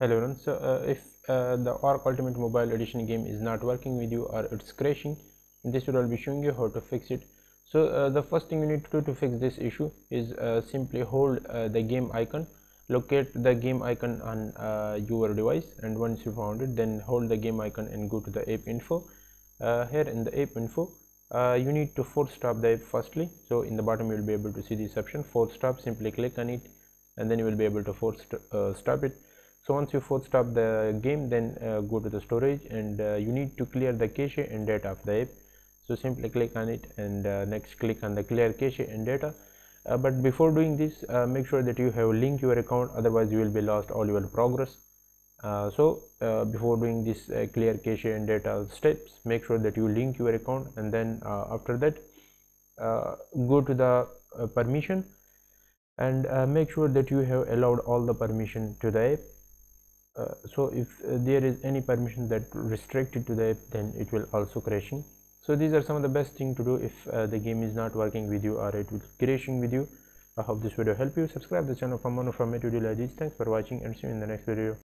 hello everyone. So uh, if uh, the Ark ultimate mobile edition game is not working with you or it's crashing in this video i'll be showing you how to fix it. So uh, the first thing you need to do to fix this issue is uh, simply hold uh, the game icon locate the game icon on uh, your device and once you found it then hold the game icon and go to the app info. Here in the app info you need to force stop the app firstly. So in the bottom you will be able to see this option force stop simply click on it and then you will be able to force st stop it so once you force stop the game then uh, go to the storage and uh, you need to clear the cache and data of the app. So simply click on it and uh, next click on the clear cache and data. Uh, but before doing this uh, make sure that you have linked your account otherwise you will be lost all your progress. Uh, so before doing this clear cache and data steps make sure that you link your account and then after that go to the permission and make sure that you have allowed all the permission to the app uh, so if uh, there is any permission that restricted to the app then it will also crashing. So these are some of the best thing to do. If uh, the game is not working with you or it will crashing with you i hope this video help you. Subscribe the channel for more informative this thanks for watching and see you in the next video